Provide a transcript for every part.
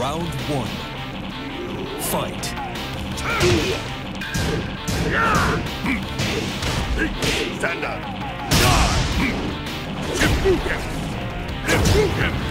Round one. Fight. Stand up. Shifuken. Shifuken.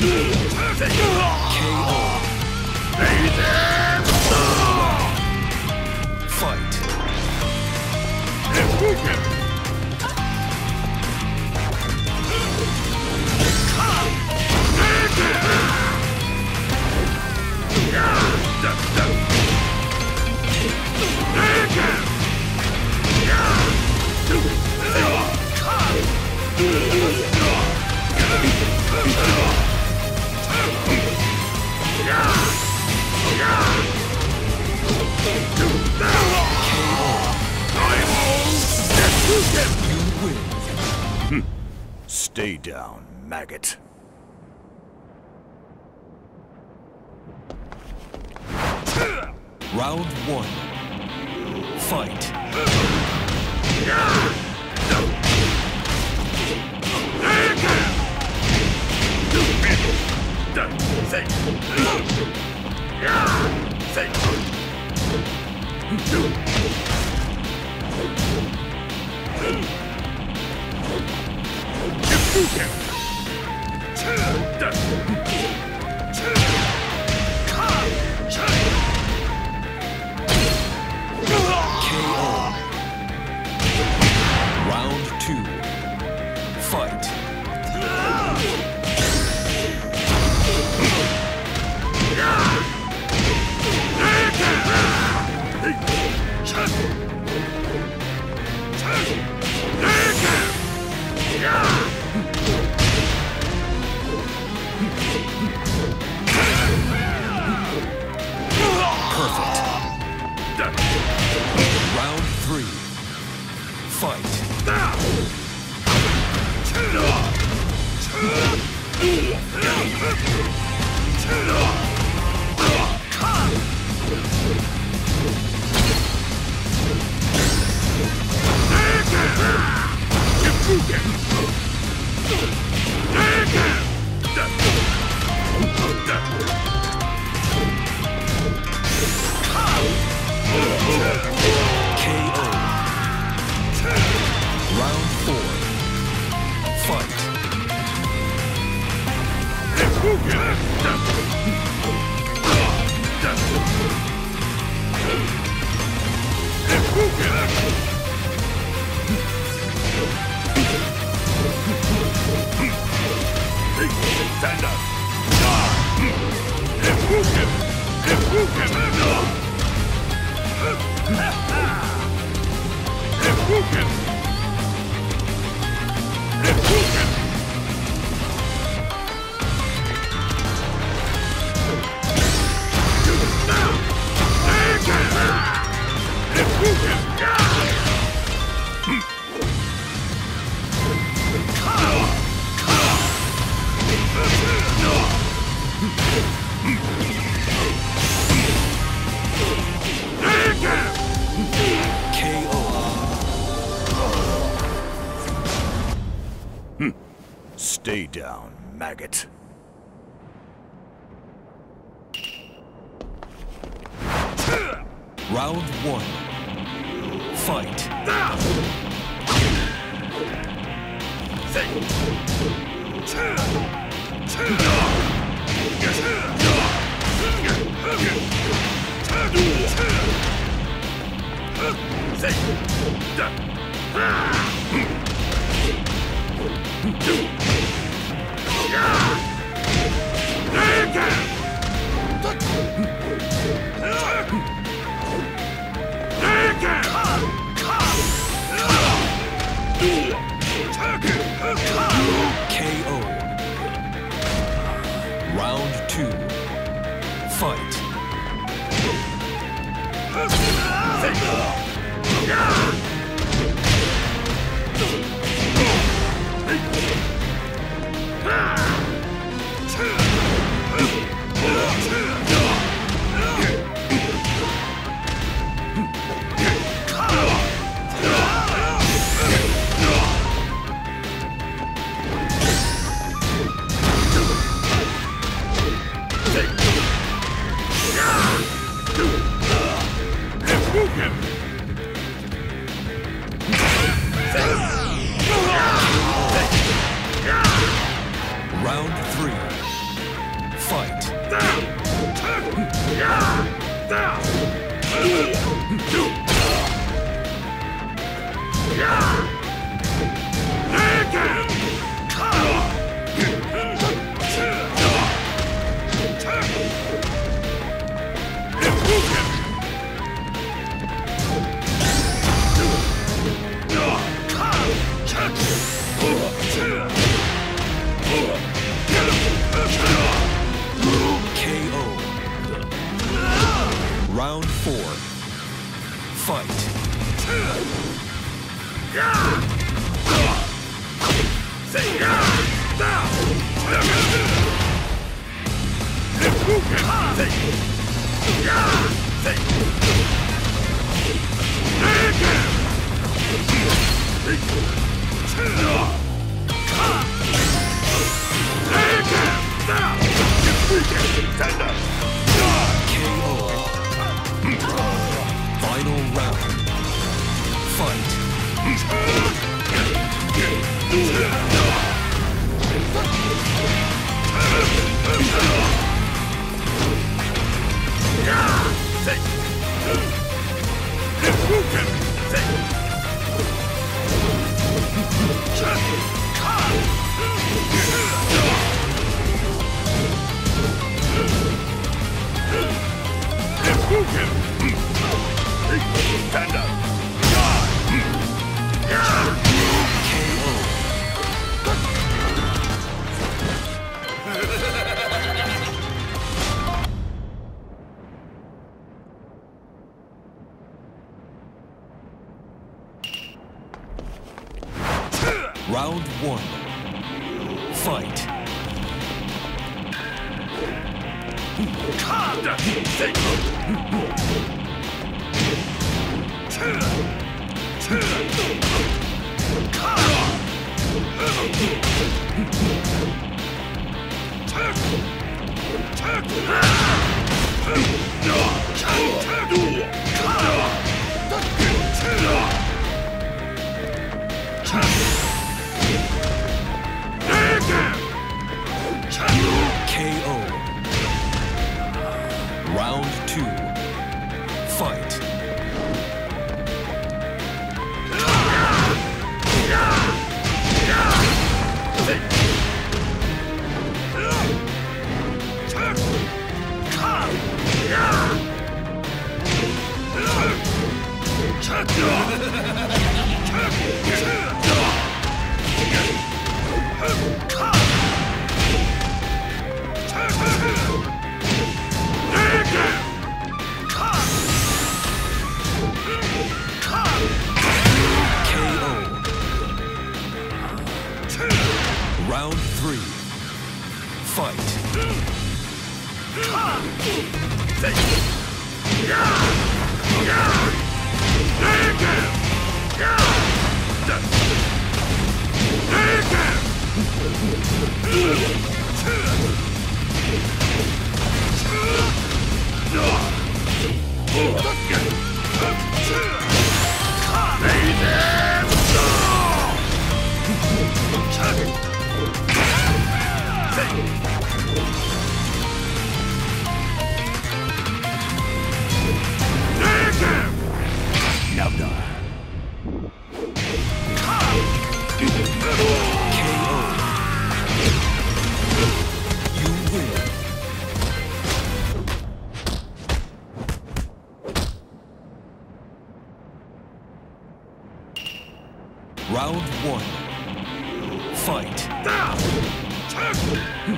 KO. Fight. Stay down, maggot. Round one. Fight. KO. Wookin! Stay down, maggot. Round one. Fight. Take it! Final round. Fight. Hadouken! Huh?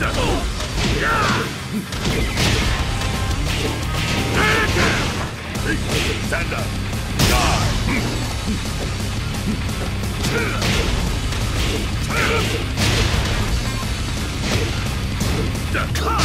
KO. Round three. Fight. Stand up. KO.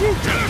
Yeah!